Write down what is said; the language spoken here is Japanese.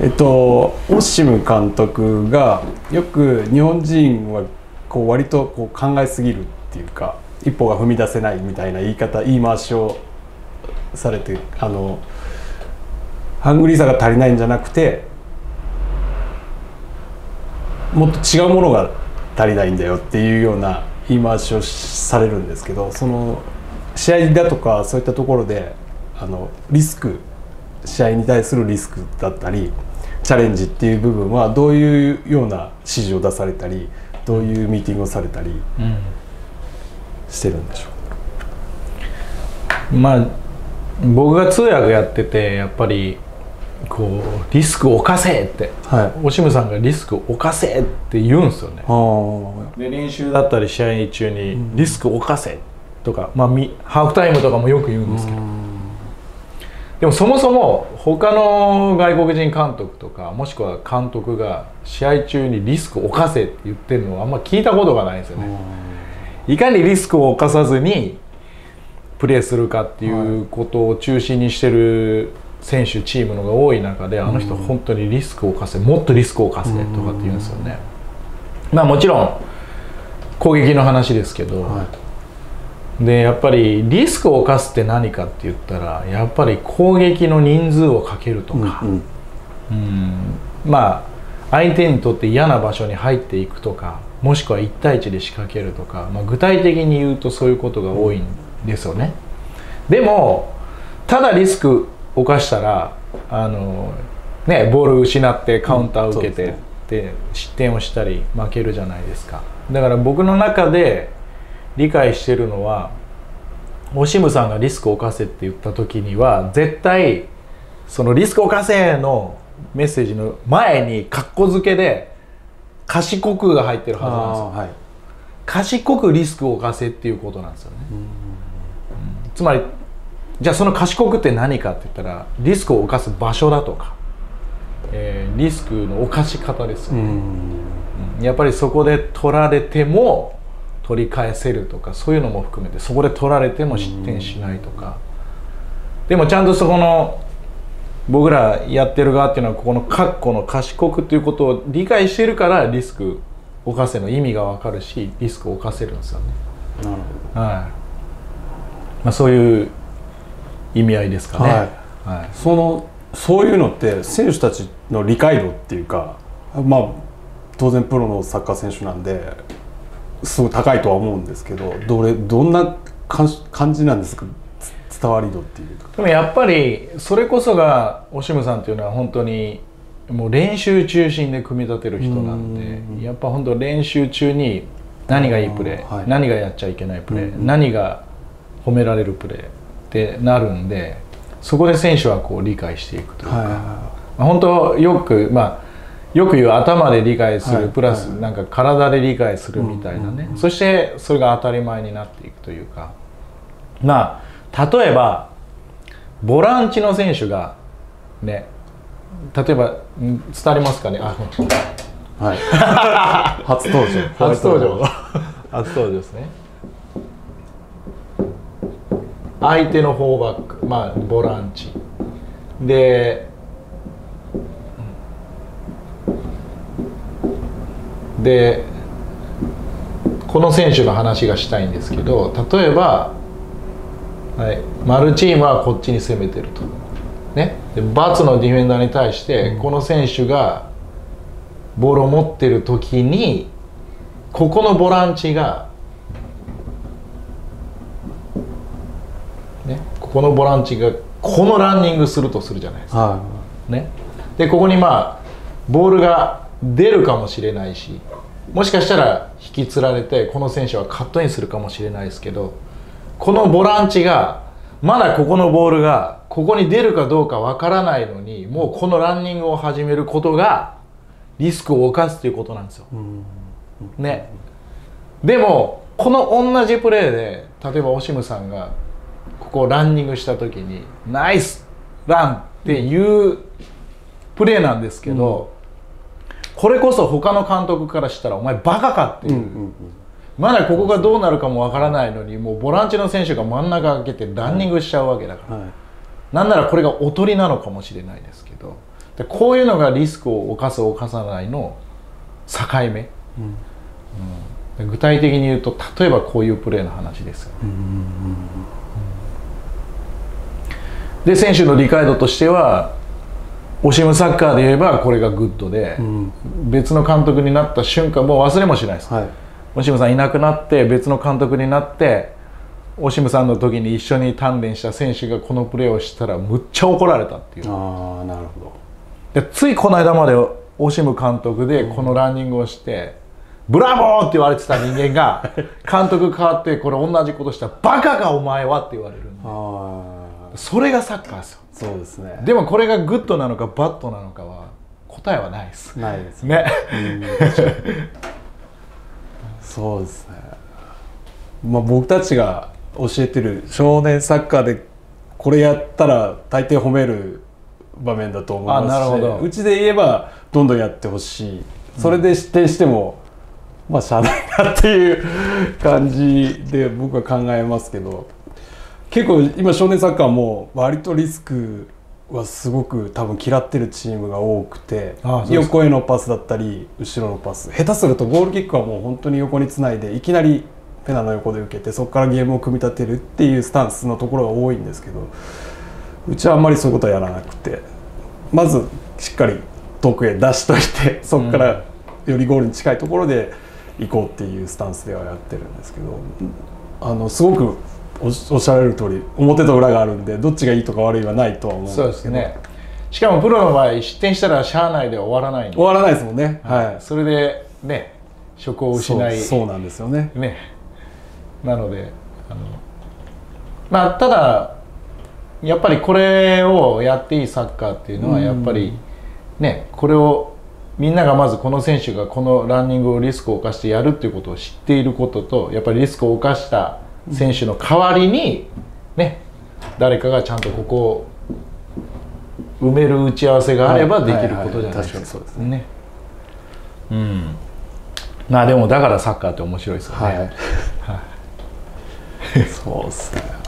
えっとオシム監督がよく日本人はこう割とこう考えすぎるっていうか一歩が踏み出せないみたいな言い方言い回しをされてあのハングリーさが足りないんじゃなくてもっと違うものが足りないんだよっていうような言い回しをされるんですけどその試合だとかそういったところであのリスク試合に対するリスクだったりチャレンジっていう部分はどういうような指示を出されたりどういうミーティングをされたりしてるんでしょう、まあ僕が通訳やっててやっぱりこうリスクを犯せって、はい、オシムさんがリスクを犯せって言うんですよね。で練習だったり試合中にリスクを犯せとか、まあ、ハーフタイムとかもよく言うんですけどでもそもそも他の外国人監督とかもしくは監督が試合中にリスクを犯せって言ってるのはあんま聞いたことがないんですよね。いかにリスクを犯さずにプレーするかっていうことを中心にしてる選手チームのが多い中であの人本当にリスクを犯せもっとリスクを犯せとかって言うんですよね。まあもちろん攻撃の話ですけど、はい、でやっぱりリスクを犯すって何かって言ったらやっぱり攻撃の人数をかけるとか、うん、うん、まあ相手にとって嫌な場所に入っていくとかもしくは1対1で仕掛けるとか、まあ、具体的に言うとそういうことが多いんですよね。でもただリスク犯したらあの、ね、ボール失ってカウンターを受けて、で失点をしたり負けるじゃないですか。だから僕の中で理解してるのはオシムさんがリスクを犯せって言った時には絶対そのリスクを犯せのメッセージの前にカッコ付けで賢くが入ってるはずなんですよ、はい、賢くリスクを犯せっていうことなんですよね、うん、つまりじゃあその賢くって何かって言ったらリスクを犯す場所だとか、えー、リスクの犯し方ですよね、うん、やっぱりそこで取られても取り返せるとかそういうのも含めてそこで取られても失点しないとか、でもちゃんとそこの僕らやってる側っていうのはここの括弧の賢くっていうことを理解してるからリスクを犯せの意味が分かるしリスクを犯せるんですよね。なるほど、はい。まあ、そういう意味合いですかね、はい。はい、そのそういうのって選手たちの理解度っていうかまあ当然プロのサッカー選手なんですごい高いとは思うんですけどどれどんな感じなんですか？伝わり度っていうでもやっぱりそれこそがオシムさんっていうのは本当にもう練習中心で組み立てる人なんでやっぱ本当練習中に何がいいプレー、はい、何がやっちゃいけないプレー、何が褒められるプレーってなるんでそこで選手はこう理解していくというか、はい、本当よくまあよく言う頭で理解する、はい、プラスなんか体で理解するみたいなね、そしてそれが当たり前になっていくというか。まあ例えばボランチの選手がね例えば伝わりますかね？あはい。初登場。初登場。初登場ですね。相手のフォーバックまあボランチ。ででこの選手の話がしたいんですけど例えば、はい、マルチームはこっちに攻めてると、ね、でバツのディフェンダーに対してこの選手がボールを持ってる時にここのボランチがこのボランチがこのランニングするとするじゃないですか、はい、ね、でここにまあボールが出るかもしれないしもしかしたら引きつられてこの選手はカットインするかもしれないですけどこのボランチがまだここのボールがここに出るかどうかわからないのにもうこのランニングを始めることがリスクを冒すということなんですよ。ね、でもこの同じプレーで例えばオシムさんがここランニングした時にナイスランっていうプレーなんですけど、うん、これこそ他の監督からしたらお前バカかっていう。まだここがどうなるかもわからないのにもうボランチの選手が真ん中開けてランニングしちゃうわけだから、はい、なんならこれがおとりなのかもしれないですけど。でこういうのがリスクを犯す犯さないの境目、うん。うん、具体的に言うと例えばこういうプレーの話ですよ、ね、で選手の理解度としてはオシムサッカーで言えばこれがグッドで、うん、別の監督になった瞬間もう忘れもしないです、はい、オシムさんいなくなって別の監督になってオシムさんの時に一緒に鍛錬した選手がこのプレーをしたらむっちゃ怒られたっていう。ああなるほど。でついこの間までオシム監督でこのランニングをして、うん、ブラボーって言われてた人間が 監督変わってこれ同じことしたら「バカかお前は」って言われるんでそれがサッカーですよ。そうですね。でもこれがグッドなのかバッドなのかは答えはないです。ないです。ね。そうですね。まあ僕たちが教えてる少年サッカーでこれやったら大抵褒める場面だと思いますしうちで言えばどんどんやってほしい。それで失点しても、うん、まあしゃあないなっていう感じで僕は考えますけど結構今少年サッカーも割とリスクはすごく多分嫌ってるチームが多くて横へのパスだったり後ろのパス下手するとゴールキックはもう本当に横につないでいきなりペナの横で受けてそこからゲームを組み立てるっていうスタンスのところが多いんですけどうちはあんまりそういうことはやらなくてまずしっかり遠くへ出しといてそこからよりゴールに近いところで行こうっていうスタンスではやってるんですけどあのすごくおっしゃられる通り表と裏があるんでどっちがいいとか悪いはないとは思うんですけど。ね。しかもプロの場合失点したらしゃあないで終わらない終わらないですもんね、はい、それでね職を失いそうなんですよね。ね。なのであのまあただやっぱりこれをやっていいサッカーっていうのはやっぱりねこれをみんながまずこの選手がこのランニングをリスクを冒してやるっていうことを知っていることとやっぱりリスクを冒した選手の代わりにね誰かがちゃんとここを埋める打ち合わせがあればできることじゃないですか。ね。うん。まあでもだからサッカーって面白いですよね。はい。はい、そうですね。